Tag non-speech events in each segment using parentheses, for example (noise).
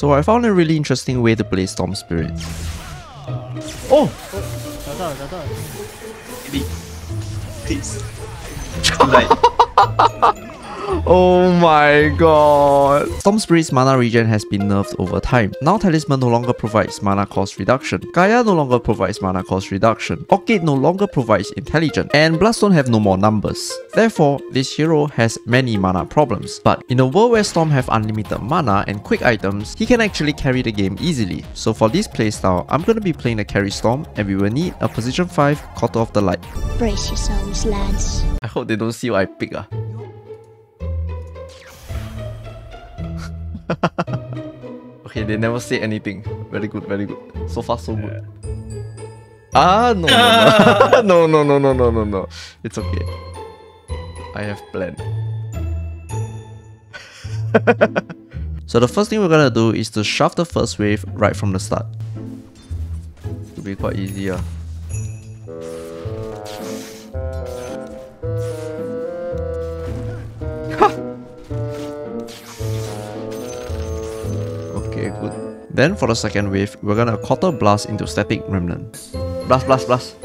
So I found a really interesting way to play Storm Spirit. Oh! Datang, datang. Please. Please. like... (laughs) Oh my god! Storm Spirit's mana regen has been nerfed over time. Now Talisman no longer provides mana cost reduction. Gaia no longer provides mana cost reduction. Orchid no longer provides intelligence. And Bloodstone have no more numbers. Therefore, this hero has many mana problems. But in a world where Storm have unlimited mana and quick items, he can actually carry the game easily. So for this playstyle, I'm gonna be playing the carry Storm and we will need a position 5 Keeper of the Light. Brace yourselves, lads. I hope they don't see what I pick. Ah. (laughs) okay, they never say anything. Very good, very good. So far, so good. Ah, no, no, (laughs) no, no, no, no, no, no, no. It's okay. I have planned. (laughs) so the first thing we're gonna do is to shove the first wave right from the start. It'll be quite easy. ah. Then for the second wave, we're gonna quarter blast into static remnant. Blast, blast, blast.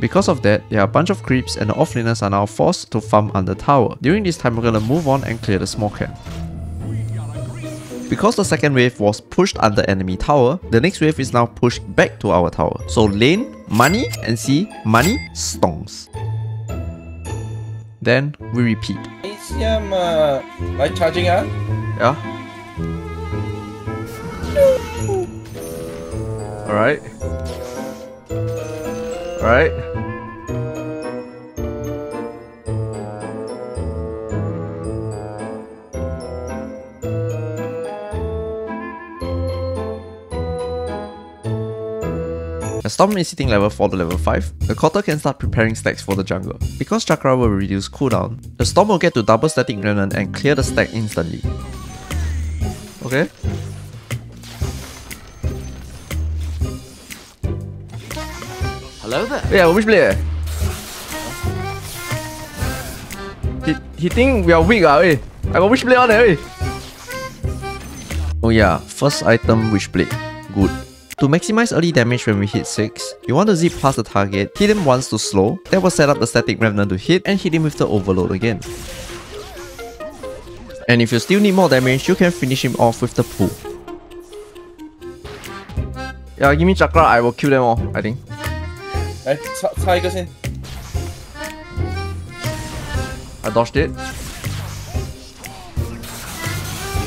Because of that, there are a bunch of creeps and the offliners are now forced to farm under tower. During this time, we're gonna move on and clear the small camp. Because the second wave was pushed under enemy tower, the next wave is now pushed back to our tower. So lane, money, and see, money, stonks. Then we repeat. ACM uh, light charging up? Yeah. Alright. Alright. The Storm is hitting level 4 to level 5, the Quarter can start preparing stacks for the jungle. Because Chakra will reduce cooldown, the Storm will get to double static remnant and clear the stack instantly. Okay. Hello there. Yeah, which player? He, he think we are weak ah, eh. I got Witchblade on there, eh. Oh yeah, first item Witchblade. Good. To maximize early damage when we hit 6, you want to zip past the target, hit him once to slow, that will set up the static remnant to hit and hit him with the overload again. And if you still need more damage, you can finish him off with the pull. Yeah, give me chakra, I will kill them all, I think. 来插插一个先， I dodged it.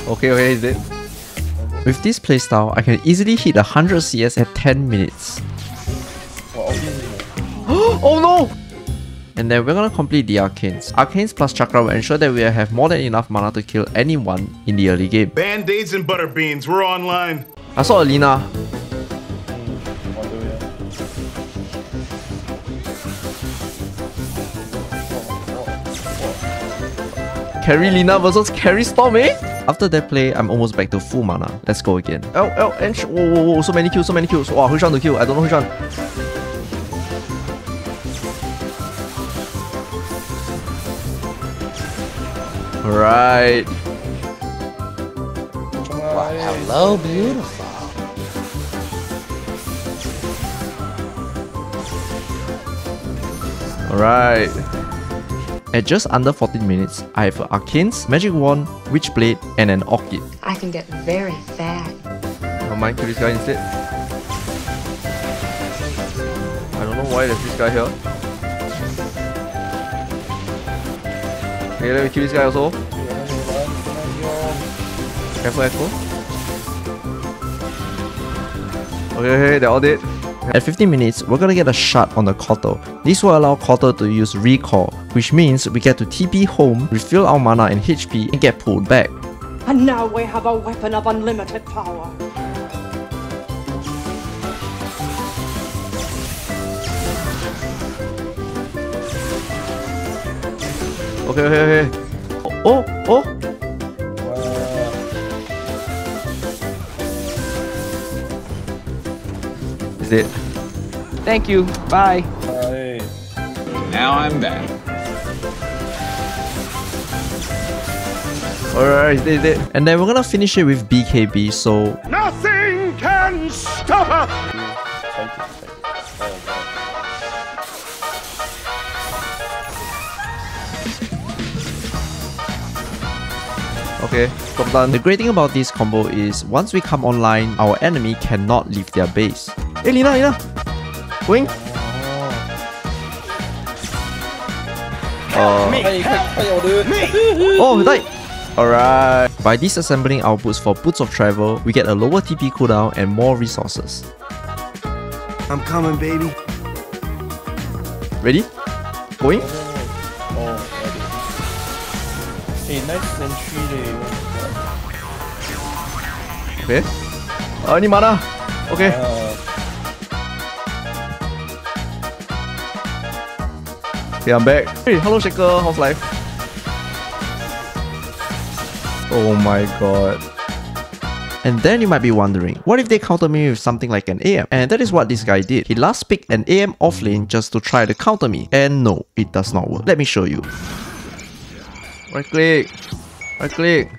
Okay, okay, he's dead. With this playstyle, I can easily hit 100 CS at 10 minutes. 我 o p 你。oh no! And then we're gonna complete the Arcanes. Arcanes plus Chakra will ensure that we have more than enough mana to kill anyone in the early game. Band-aids and butter beans, we're online. I saw Alina. Carry Lina versus Carry Storm, eh? After that play, I'm almost back to full mana. Let's go again. L, L, N, sh- whoa, whoa, whoa, so many kills, so many kills. Wow, which one to kill? I don't know which one. Right. 冲啊！Hello, beautiful. Alright. At just under 14 minutes, I have Arcanes, Magic Wand, Witchblade, and an Orchid. I can get very fat. Never mind, kill this guy instead. I don't know why there's this guy here. Okay, let me kill this guy also. Careful, Echo. Okay, okay, they're all dead. At 15 minutes, we're gonna get a shot on the Kotal. This will allow Kotal to use Recall, which means we get to TP home, refill our mana and HP, and get pulled back. And now we have a weapon of unlimited power. Okay, okay, okay. Oh, oh, oh. Is it? Thank you. Bye. 哎，Now I'm back. Alright, they did. And then we're gonna finish it with BKB, so Nothing can stop us! Take it, take it. God. Okay, got done. The great thing about this combo is once we come online, our enemy cannot leave their base. Hey, Lina, Lina! Going! Uh, 快快快我的 oh, he died! Alright. By disassembling outputs for Boots of Travel, we get a lower TP cooldown and more resources. I'm coming, baby. Ready? Going? Oh, ready. Hey, nice sentry leh. Okay. Uh, I need mana. Okay. Okay, I'm back. Hey, hello Shaker, how's life? Oh my god. And then you might be wondering, what if they counter me with something like an AM? And that is what this guy did. He last picked an AM off lane just to try to counter me. And no, it does not work. Let me show you. Right click. Right click.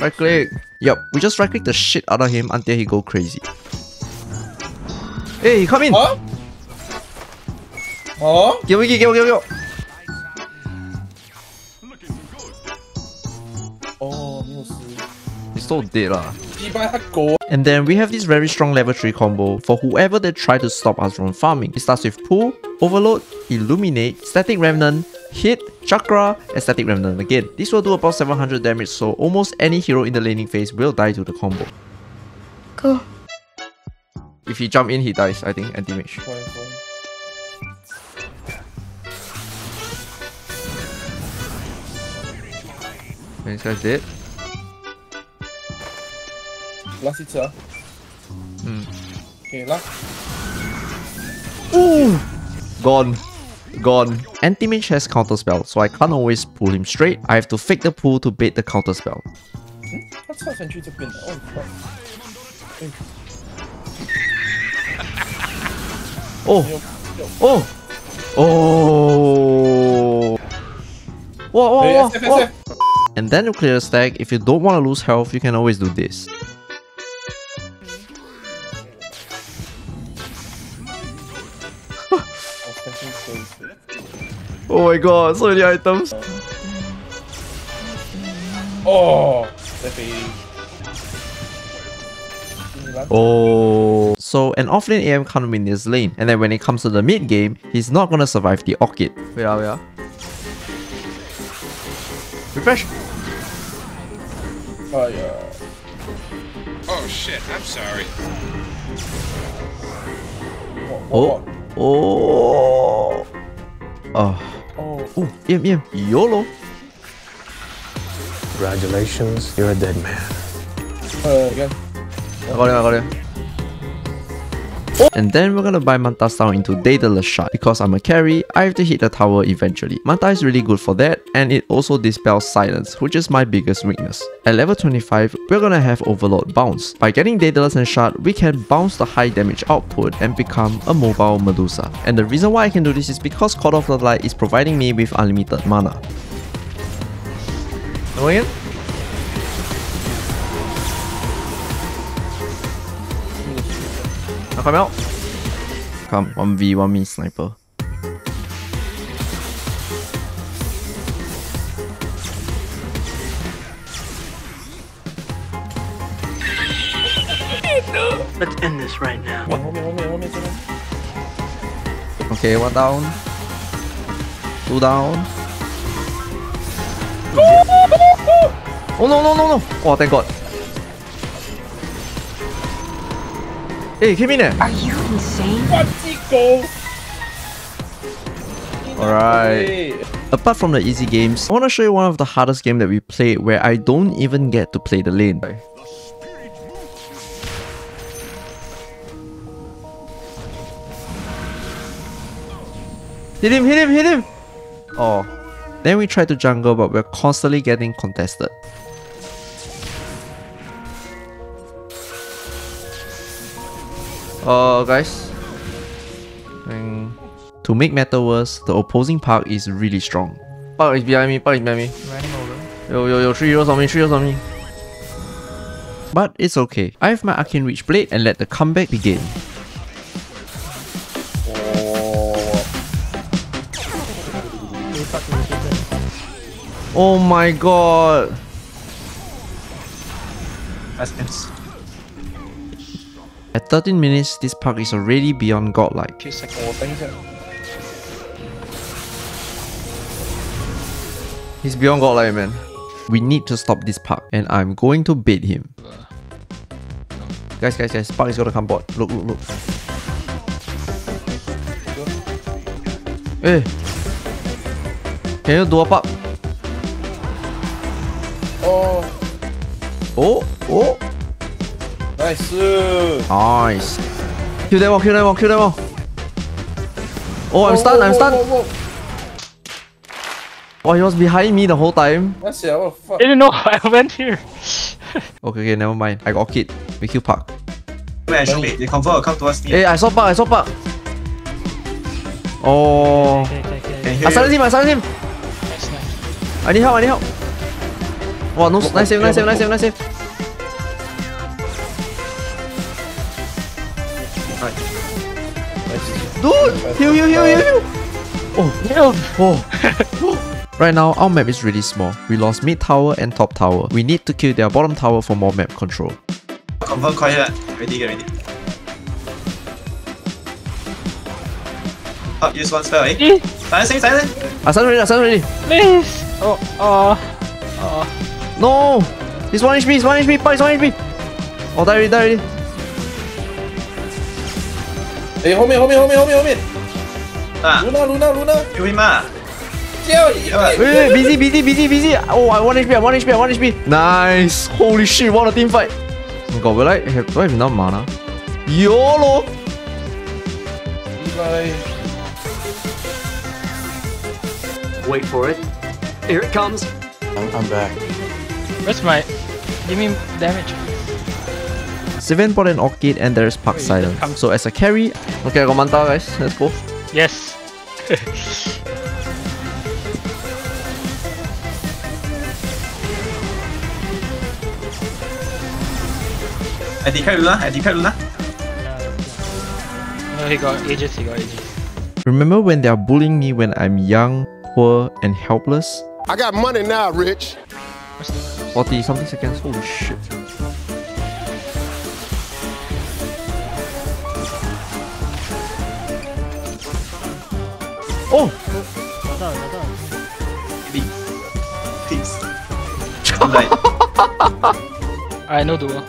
Right click. Yup, we just right click the shit out of him until he go crazy. Hey, come in! Huh? 어? 개보기 개보기 개보 어 미노스 so dead lah. And then we have this very strong level 3 combo for whoever that try to stop us from farming. It starts with Pull, Overload, Illuminate, Static Remnant, Hit, Chakra, and Static Remnant again. This will do about 700 damage so almost any hero in the laning phase will die to the combo. Cool. If he jump in, he dies, I think, and damage. This guy's dead. Last hit, sir. Hmm. Okay, last. Ooh! Gone. Gone. Anti-Mage has counter spell, so I can't always pull him straight. I have to fake the pull to bait the counter spell. Hmm? That's how sentries have been. Oh, crap. Hey. Oh! Oh! Oh! Whoa, whoa, whoa! Hey, SF, SF. whoa. And then you clear the stack, if you don't want to lose health, you can always do this. (laughs) Oh, my god, so many items. Oh. Oh. So an offlane AM can't win this lane, and then when it comes to the mid game, he's not gonna survive the Orchid. Wait ah, wait ah. Refresh. Oh yeah. Oh shit, I'm sorry. Oh. Oh. Oh. Oh. Oh, AM, AM. YOLO. Congratulations, you're a dead man. Uh, again. I got him, I got him. And then we're gonna buy Manta Style into Daedalus Shard. Because I'm a carry, I have to hit the tower eventually. Manta is really good for that, and it also dispels silence, which is my biggest weakness. At level 25, we're gonna have Overload Bounce. By getting Daedalus and Shard, we can bounce the high damage output and become a mobile Medusa. And the reason why I can do this is because Keeper of the Light is providing me with unlimited mana. In? Come out. Come, one v one me sniper. Let's end this right now. One. Okay, one down. Two down. oh no no no no! Oh thank god. Hey, Kimine! Are you insane? Matsiko! Alright. Apart from the easy games, I want to show you one of the hardest games that we played where I don't even get to play the lane. Hit him, hit him, hit him! Oh. Then we try to jungle but we're constantly getting contested. Uh guys. I To make matter worse, the opposing Puck is really strong. Puck is behind me, Puck is behind me. Running over. Yo, yo, yo, three heroes on me, three heroes on me. But it's okay. I have my Arcane Reach Blade and let the comeback begin. They fuck irritated. Oh my god. That's nice. At 13 minutes, this Puck is already beyond godlike. He's beyond godlike, man. We need to stop this Puck, and I'm going to bait him. Guys, guys, guys, Puck is gonna come board. Look, look, look. Hey! Can you do a park? Oh! Oh! Oh! Nice. nice. Kill them all, kill them all, kill them all. Oh, I'm stunned, I'm stunned. Whoa, whoa, Oh, he was behind me the whole time. That's it. What the fuck? I Didn't know I went here. (laughs) Okay, okay, never mind. I got kid. We kill Puck. Wait, should. They confirm will come towards me. Hey, I saw Puck, I saw Puck. Oh. Okay, okay, okay. Can I hear silenced him, I silenced him. I need help, I need help. Wow, no, nice save, nice save, nice save, nice save. Dude, heal, heal, heal, heal, heal. Healed. Oh. (laughs) right now, our map is really small. We lost mid tower and top tower. We need to kill their bottom tower for more map control. Confirm quiet. Ready, get ready. Up, use one spell, eh? Eh, Silencing, silence. I stun already, I stun already. Please. Oh, oh. Oh. No! He's 1 HP, he's 1 HP, Puck is 1 HP. Oh, die already, die already. Eh, 后面，后面，后面，后面，后面。Ah, Luna, Luna, Luna. kill him ah. 叫 Yeah. Wait, wait, busy, busy, busy, busy. Oh, I 1 HP, I 1 HP, I 1 HP. Nice. Holy shit, what a team fight. Oh my god, will I have, do I have enough mana? YOLO! Wait for it. Here it comes. I'm, I'm back. Where's my... Give me damage. Sylvan bought an Orchid and there's Puck Wait, Silence. So as a carry, okay, I got Manta guys, let's go. Yes. I declare Luna, I declare Luna. No, he got ages, he got ages. Remember when they are bullying me when I'm young, poor, and helpless? I got money now, Rich. 40 something seconds, holy shit. Oh, 나다 Please I'm I know Dua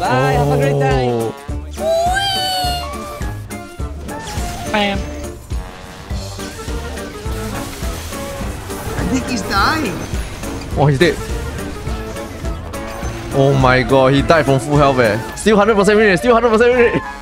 Bye, have a great time Bam I think he's dying. Oh, he's dead. Oh my god, he died from full health eh? Still 100% still 100%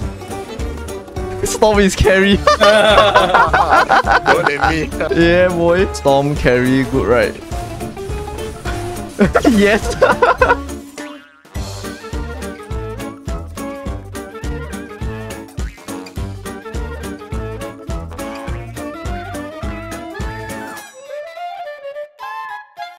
Storm is carry. Don't me. yeah, boy. Storm carry, good right? (laughs) yes.